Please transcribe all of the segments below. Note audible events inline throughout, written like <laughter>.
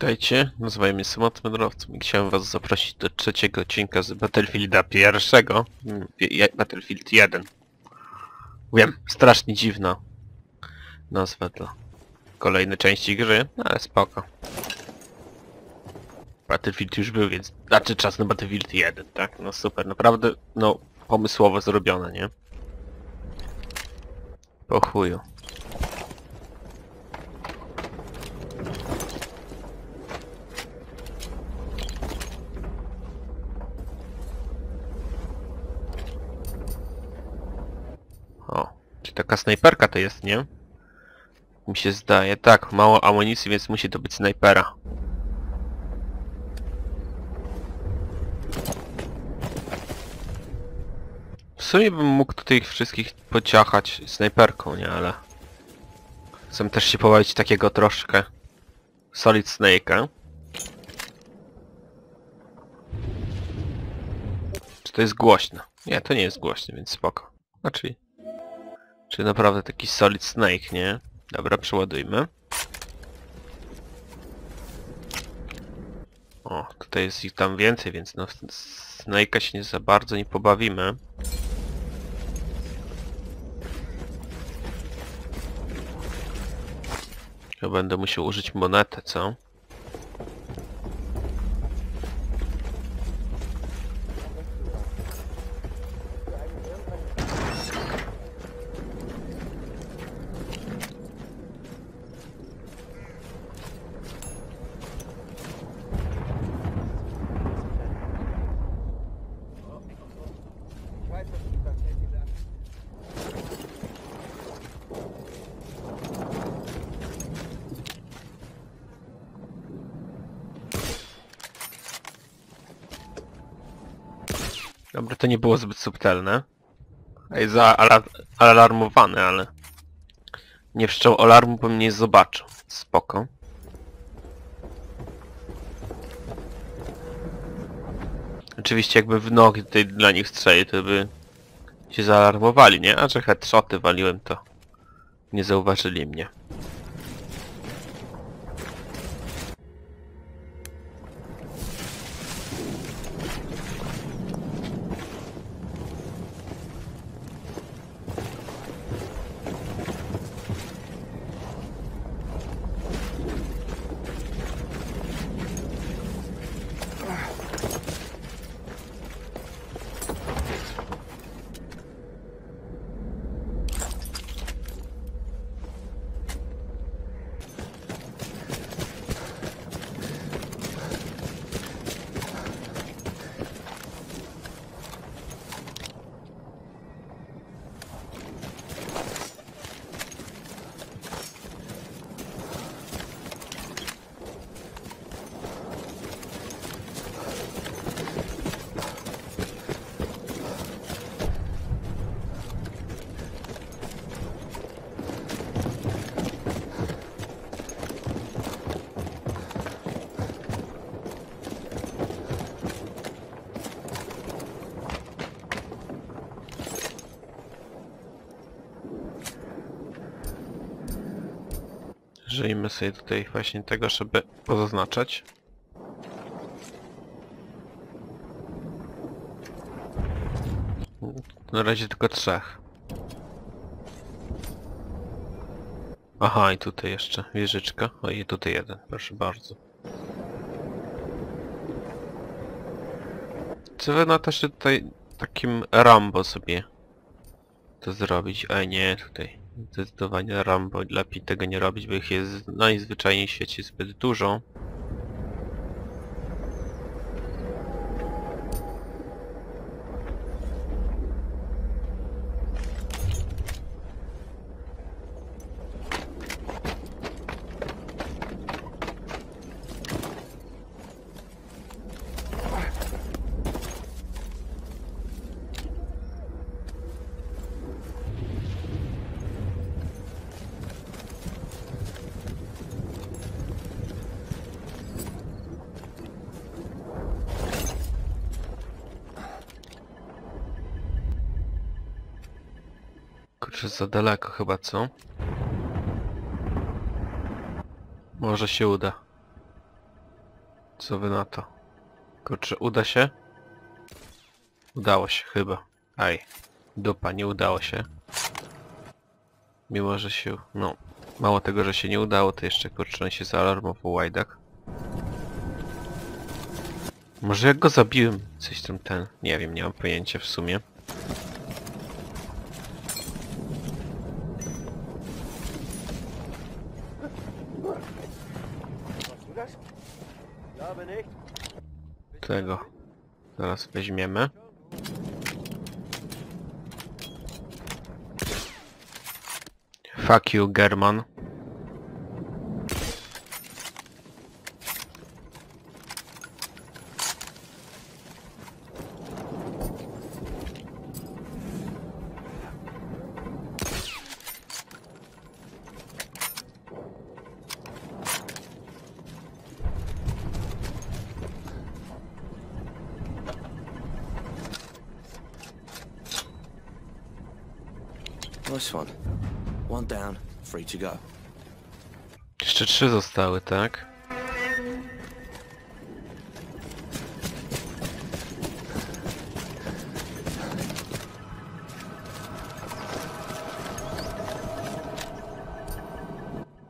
Witajcie, nazywam się Symon Medrowcem i chciałem was zaprosić do trzeciego odcinka z Battlefielda pierwszego. Mm, je- Battlefield 1. Wiem, strasznie dziwna nazwa dla kolejnej części gry, no ale spoko. Battlefield już był, więc znaczy czas na Battlefield 1, tak? No super, naprawdę, no pomysłowo zrobione, nie? Po chuju. Taka snajperka to jest, nie? Mi się zdaje. Tak, mało amunicji, więc musi to być snajpera. W sumie bym mógł tutaj ich wszystkich pociachać snajperką, nie? Ale... Chcę też się pobawić takiego troszkę... Solid Snake'a. Czy to jest głośne? Nie, to nie jest głośne, więc spoko. Znaczy... Czy naprawdę taki Solid Snake, nie? Dobra, przeładujmy. O, tutaj jest ich tam więcej, więc no Snake'a się nie za bardzo nie pobawimy. Ja będę musiał użyć monetę, co? Dobra, to nie było zbyt subtelne. Ej, za alarmowany, ale... Nie wszczął alarmu, bo mnie zobaczył. Spoko. Oczywiście jakby w nogi tutaj dla nich strzeli, to by się zaalarmowali, nie? A że headshoty waliłem, to nie zauważyli mnie. Żyjmy sobie tutaj właśnie tego, żeby pozaznaczać. Na razie tylko trzech. Aha, i tutaj jeszcze wieżyczka. O i tutaj jeden, proszę bardzo. Co wy na to, że tutaj takim Rambo sobie to zrobić? A nie, tutaj zdecydowanie Rambo. Lepiej tego nie robić, bo ich jest najzwyczajniej w świecie zbyt dużo. Kurczę, za daleko chyba, co? Może się uda. Co wy na to? Kurczę, uda się? Udało się chyba. Aj. Dupa, nie udało się. Mimo, że się... No, mało tego, że się nie udało, to jeszcze kurczę on się zaalarmował łajdak. Może jak go zabiłem, coś tam ten... Nie wiem, nie mam pojęcia w sumie. Tego. Zaraz weźmiemy. Fuck you, German. Nice one. One down, free to go. Jeszcze trzy zostały, tak?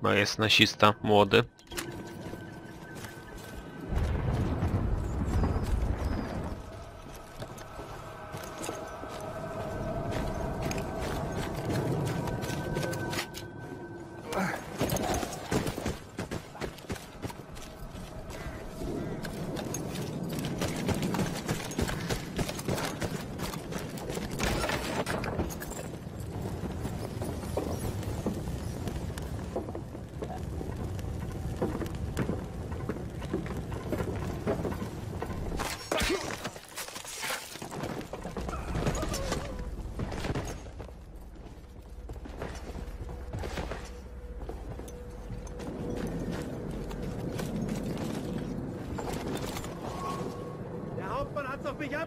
No jest nasista, młody.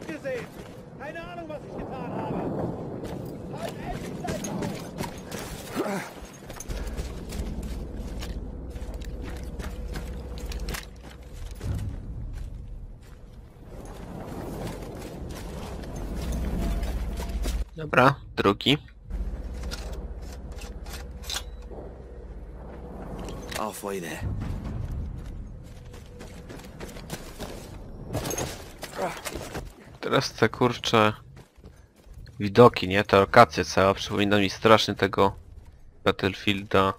Abgesehen. Keine Ahnung, was ich getan habe. Halt endlich dein Maul! Dobra, drugi. Halfway there. Teraz te kurcze widoki, nie? Ta lokacja cała przypomina mi strasznie tego Battlefielda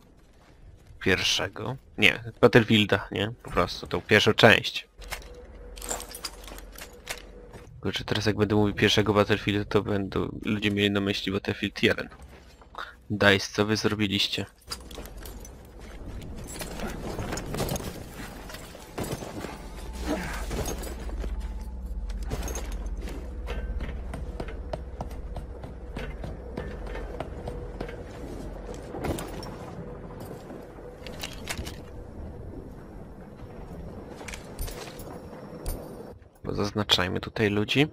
pierwszego. Nie, Battlefielda, nie? Po prostu, tą pierwszą część. Kurczę, teraz jak będę mówił pierwszego Battlefielda, to będą ludzie mieli na myśli Battlefield 1. Dice, co wy zrobiliście? Tutaj ludzi.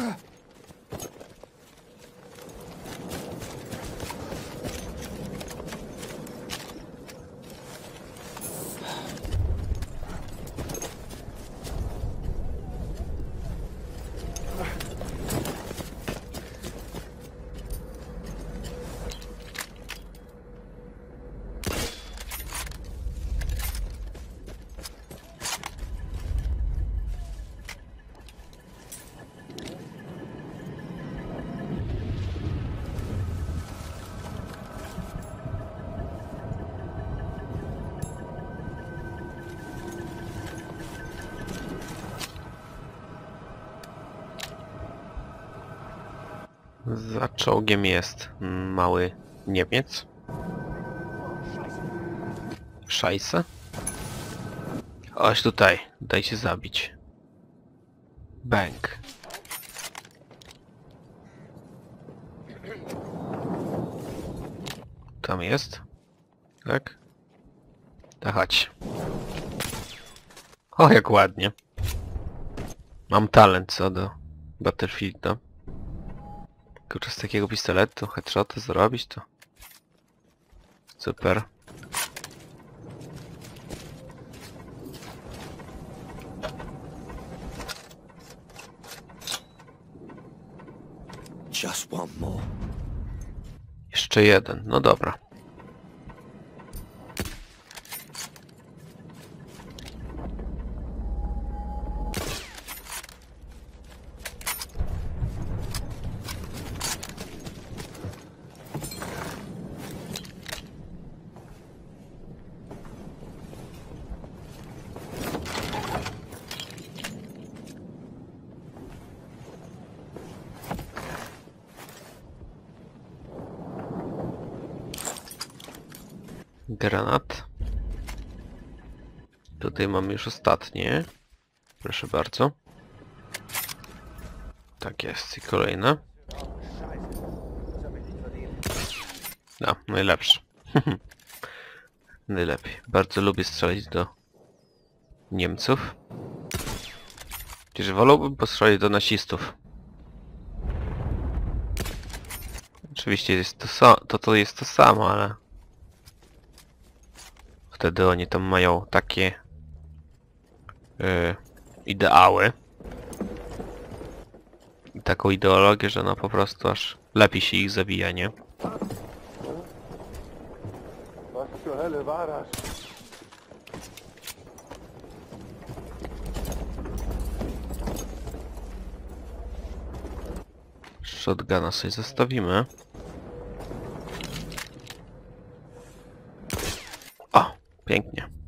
Ugh. Za czołgiem jest mały Niemiec. Szajse. Oś tutaj, daj się zabić. Bank. Tam jest? Tak? To chodź. O, jak ładnie. Mam talent co do Battlefielda. Kurczę, z takiego pistoletu headshoty zrobić to... Super. Just one more. Jeszcze jeden, no dobra. Tutaj mamy już ostatnie. Proszę bardzo. Tak jest. I kolejne. No, najlepszy. <laughs> Najlepiej. Bardzo lubię strzelić do Niemców. Chociaż wolałbym postrzelić do nazistów. Oczywiście jest to, sa to, to jest to samo, ale... Wtedy oni tam mają takie yy, ideały i taką ideologię, że no po prostu aż lepiej się ich zabija, nie? Was zur? Shotguna sobie zostawimy. O, pięknie.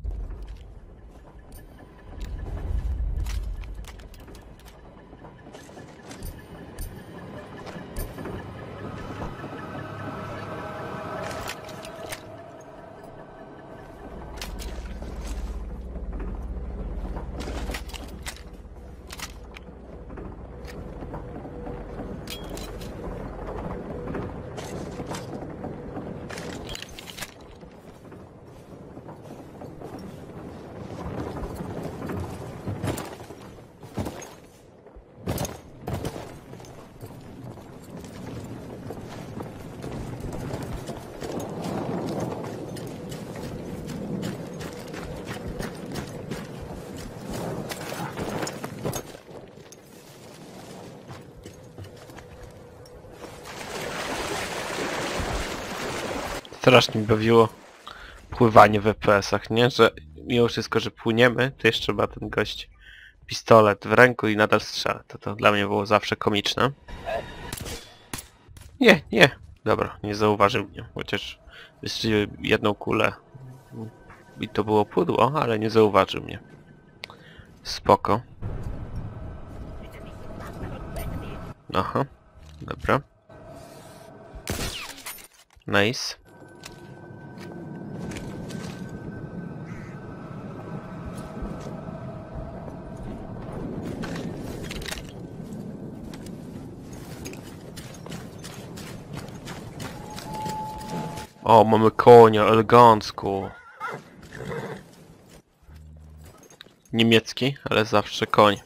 Strasznie bawiło pływanie w FPS-ach, nie? Że mimo wszystko, że płyniemy, to jeszcze ma ten gość pistolet w ręku i nadal strzela. To, to dla mnie było zawsze komiczne. Nie, nie. Dobra, nie zauważył mnie. Chociaż wystrzeliłem jedną kulę i to było pudło, ale nie zauważył mnie. Spoko. Aha, dobra. Nice. O, mamy konia, elegancko. Niemiecki, ale zawsze koń.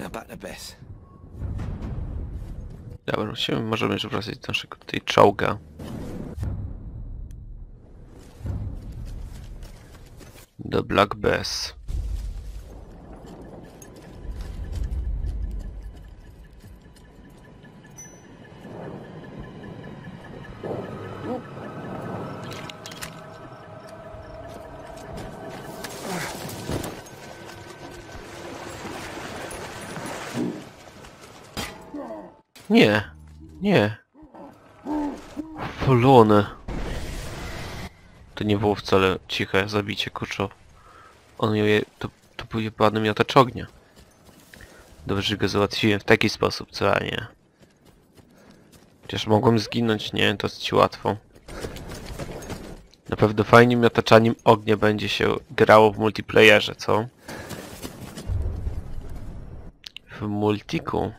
Now back to Bess. Dobra, musimy, możemy już wracać do naszego tutaj czołga. Do Black Bass. Nie. Nie. Polone. To nie było wcale ciche zabicie kurczo. On je... To, to był jebany miotacz ognia. Dobrze, że go załatwiłem w taki sposób, co a nie. Chociaż mogłem zginąć, nie? To jest ci łatwo. Na pewno fajnie miotaczaniem ognia będzie się grało w multiplayerze, co? W multiku.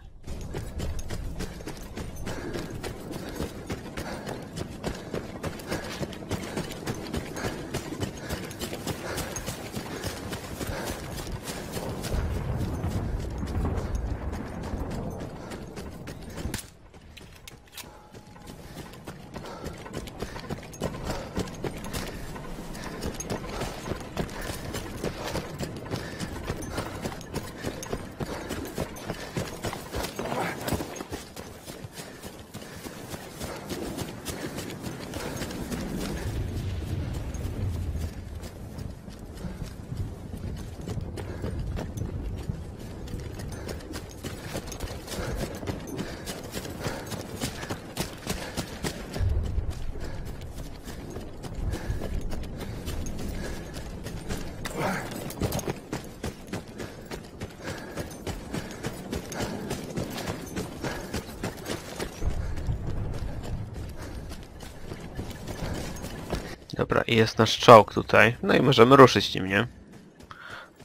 Dobra, i jest nasz czołg tutaj. No i możemy ruszyć nim, nie?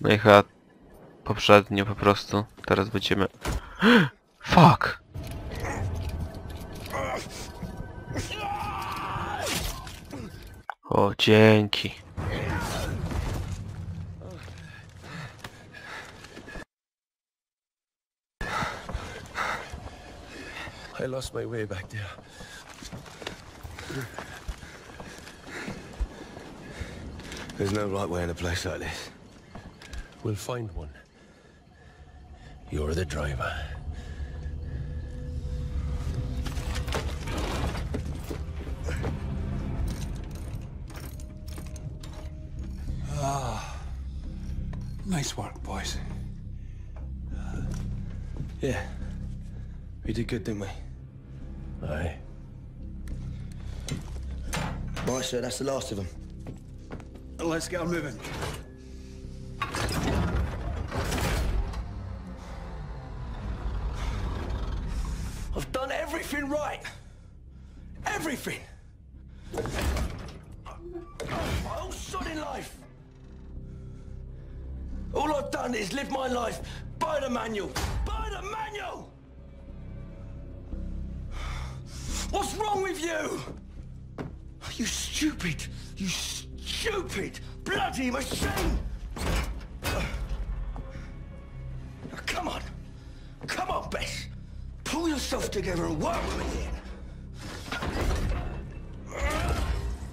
No i chyba poprzednio po prostu. Teraz będziemy... <gasps> Fuck! O, dzięki. I lost my way back there. There's no right way in a place like this. We'll find one. You're the driver. Ah. Nice work, boys. Yeah. We did good, didn't we? Aye. Right, sir, that's the last of them. Let's get moving. I've done everything right. Everything. My whole sodding life. All I've done is live my life by the manual. By the manual! What's wrong with you? You stupid, you stupid, bloody machine! Now, come on. Come on, Bess. Pull yourself together and work with here.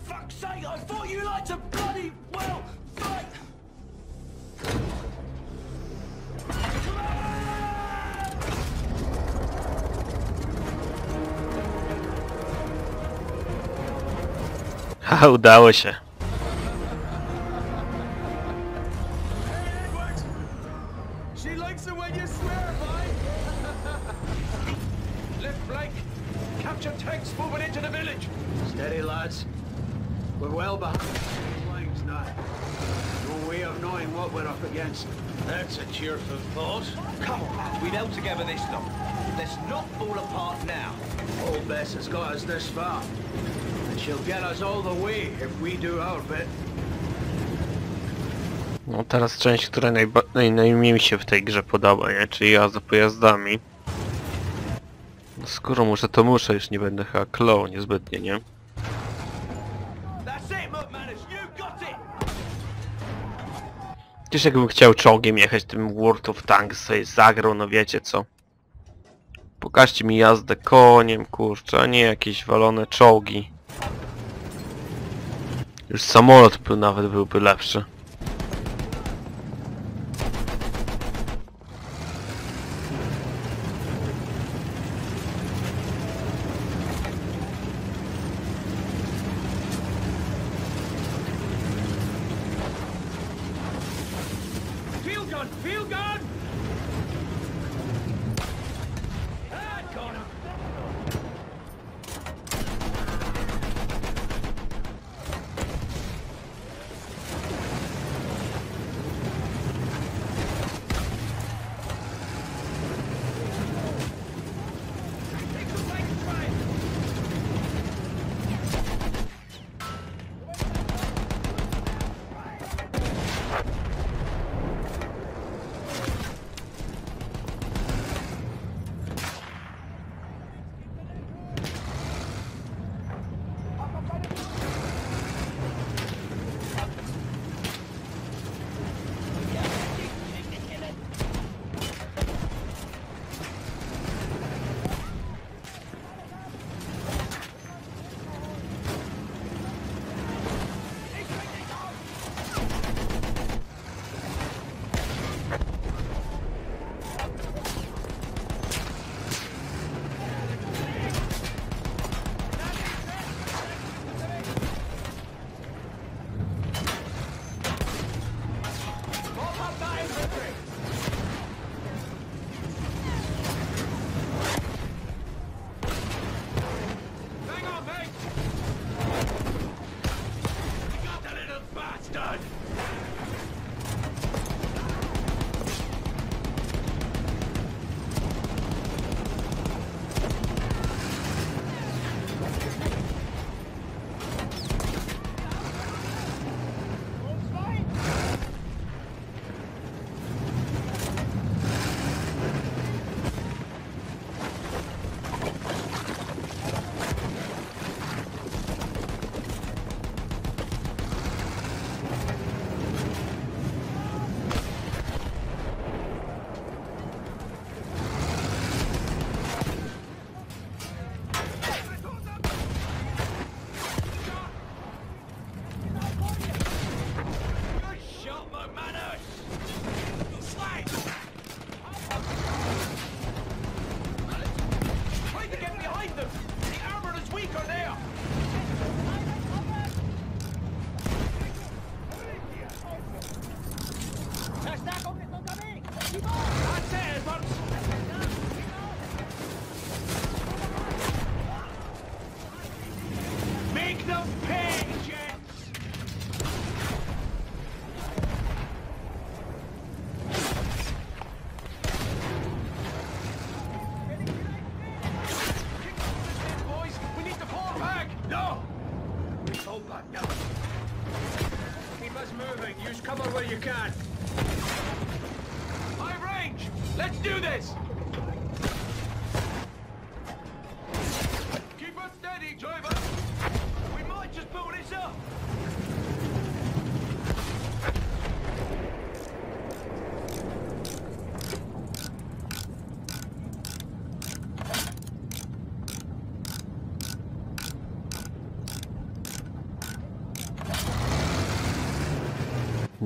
Fuck's sake, I thought you liked to bloody well fight! Haha, udało się. Got us this far. And she'll get us all the way if we do our bit. No teraz część, która najba- naj, najmniej mi się w tej grze podoba, nie? Czyli jazda pojazdami. No skoro muszę, to muszę, już nie będę chyba klął niezbytnie, nie? Przecież jakbym chciał czołgiem jechać tym World of Tanks sobie zagrał, no wiecie co. Pokażcie mi jazdę koniem, kurczę, a nie jakieś walone czołgi. Już samolot by nawet byłby lepszy.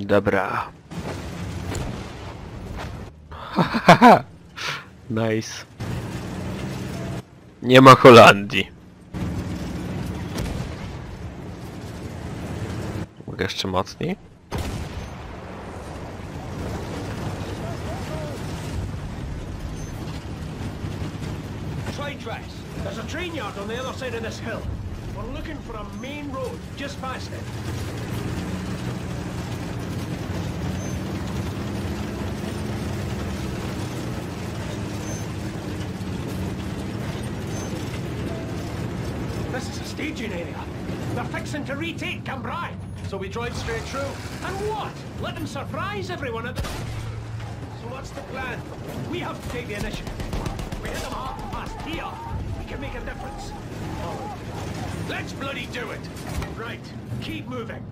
Dobra. <laughs> nice. Nie ma Holandii. Mogę jeszcze mocniej? Train tracks. There's a train yard on the other side of this hill. We're looking for a main road just past it. Staging area. They're fixing to retake Cambrai. So we drive straight through. And what? Let them surprise everyone at the... So what's the plan? We have to take the initiative. We hit them half past here. We can make a difference. Let's bloody do it! Right, keep moving.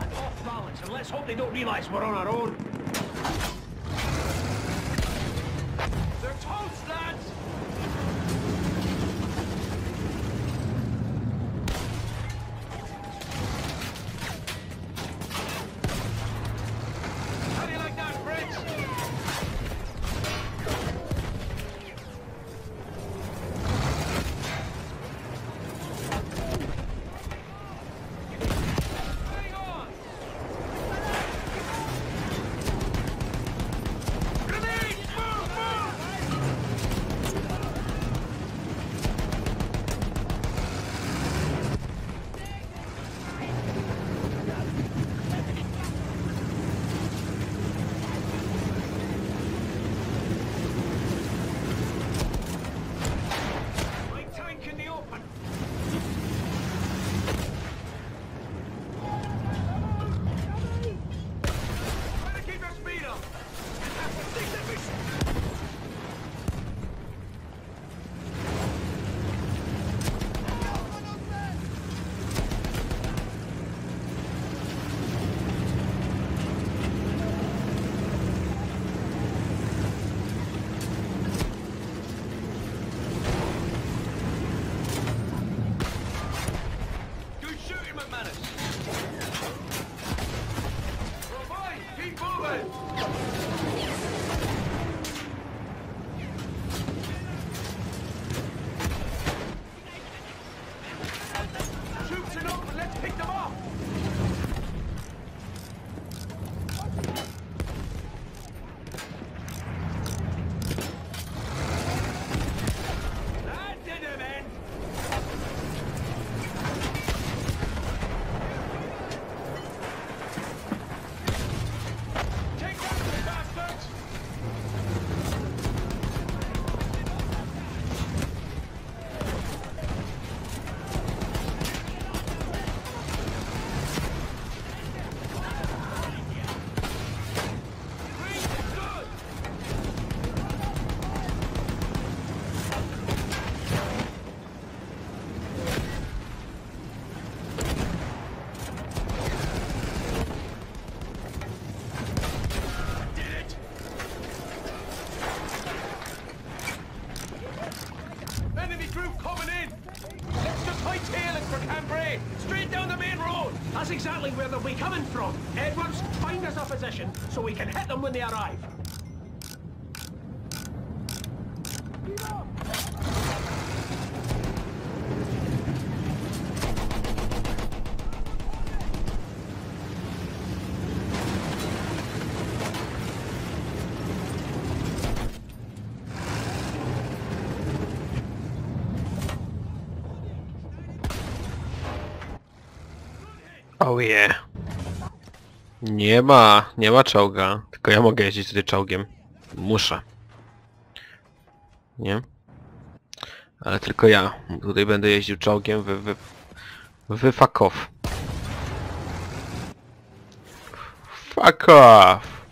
And off balance, and let's hope they don't realize we're on our own. やった! For Cambrai! Straight down the main road! That's exactly where they'll be coming from! Edwards, find us a position so we can hit them when they arrive! Oh yeah. Nie ma, nie ma czołga. Tylko ja mogę jeździć tutaj czołgiem. Muszę. Nie? Ale tylko ja. Tutaj będę jeździł czołgiem, wy, wy, wy fuck off. Fuck off!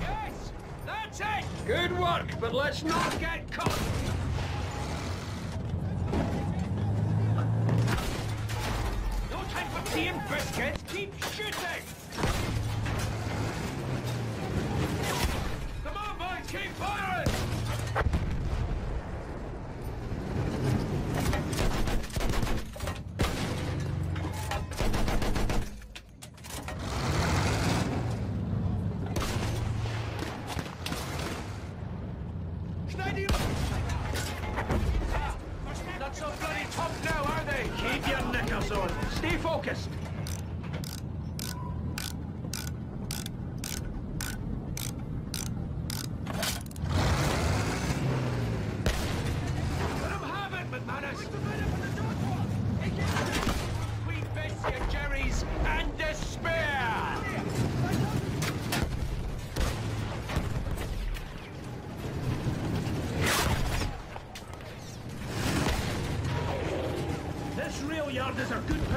Yes! That's it! Good work, but let's not get caught! Keep shooting!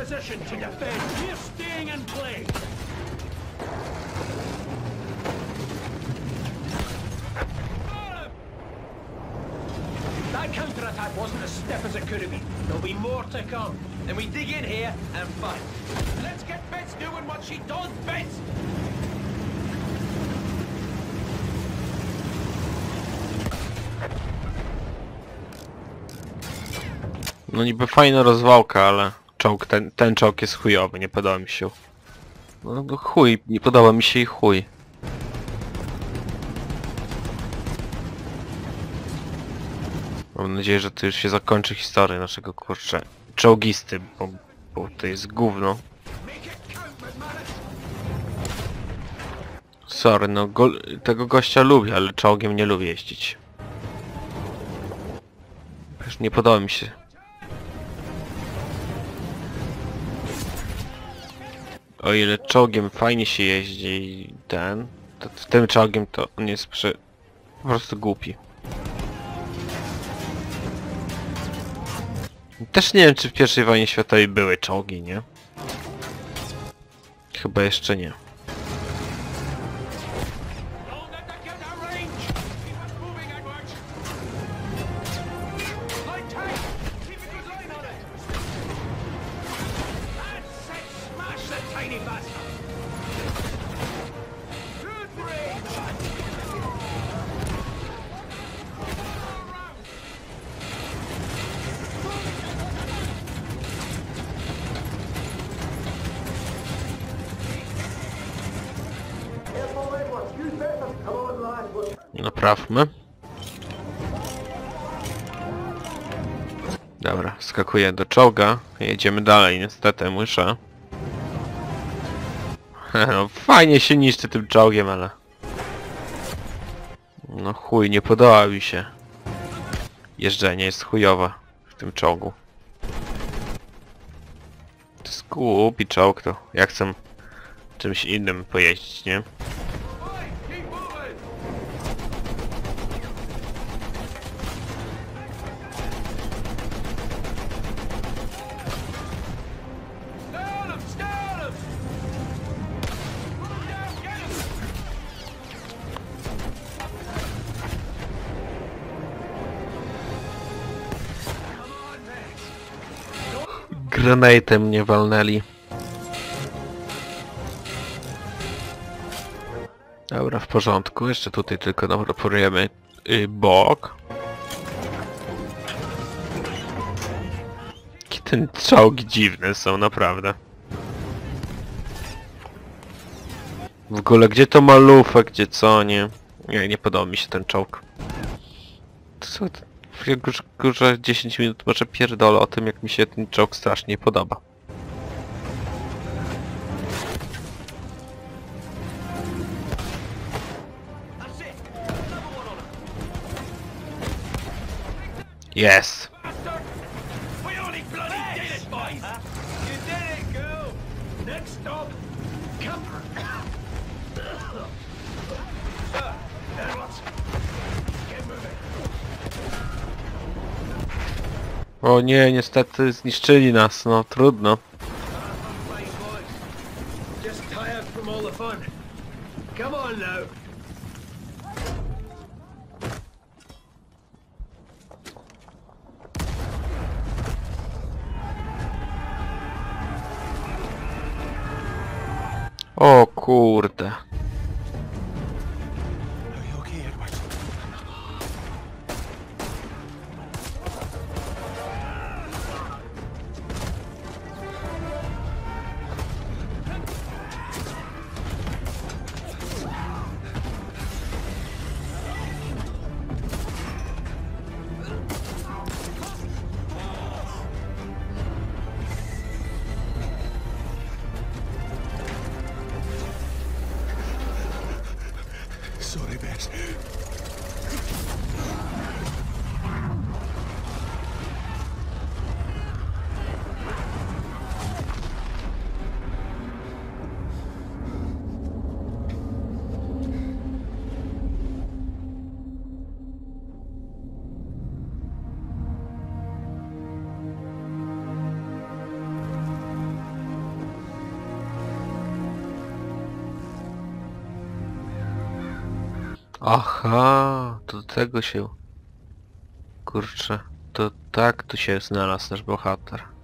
Position to defend. We're staying in play. That counter-attack wasn't as stiff as it could have been. There'll be more to come. Then we dig in here and fight. Let's get Bets doing what she does best. No niby fajna rozwałka, ale czołg, ten, ten czołg jest chujowy, nie podoba mi się. No, no chuj, nie podoba mi się i chuj. Mam nadzieję, że to już się zakończy historia naszego kurczę czołgisty, bo, bo to jest gówno. Sorry, no go, tego gościa lubię, ale czołgiem nie lubię jeździć. Już nie podoba mi się. O ile czołgiem fajnie się jeździ ten, to tym czołgiem to on jest przy... po prostu głupi. Też nie wiem czy w pierwszej wojnie światowej były czołgi, nie? Chyba jeszcze nie. Naprawmy. Dobra, skakuję do czołga. Jedziemy dalej, niestety muszę. <laughs> No fajnie się niszczy tym czołgiem, ale... No chuj, nie podoba mi się. Jeżdżenie jest chujowe w tym czołgu. Głupi czołg to. Ja chcę czymś innym pojeździć, nie? Granatem mnie walnęli. Dobra, w porządku. Jeszcze tutaj tylko naprawujemy y, bok. Ten czołgi dziwne są, naprawdę. W ogóle, gdzie to malufę, gdzie co, nie? Nie, nie podoba mi się ten czołg. Co, to- już, już 10 minut może pierdolę o tym, jak mi się ten czołg strasznie podoba. Yes! O nie, niestety zniszczyli nas, no trudno. Fine boys. Aha, to tego się... Kurczę, to tak tu się znalazł nasz bohater.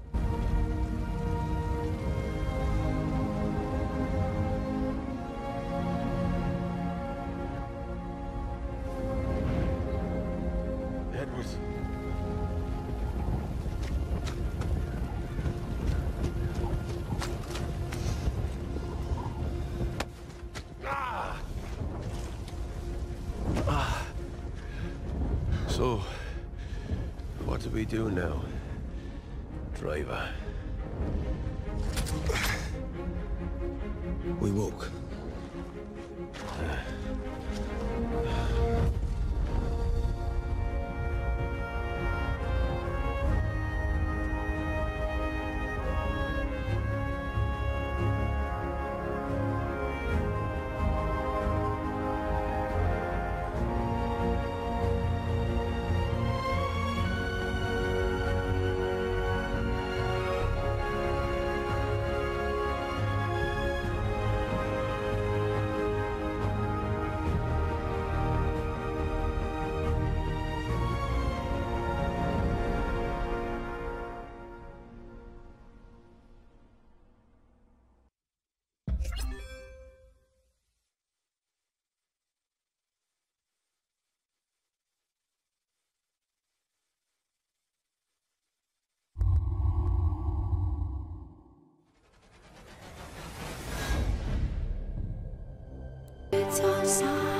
Cho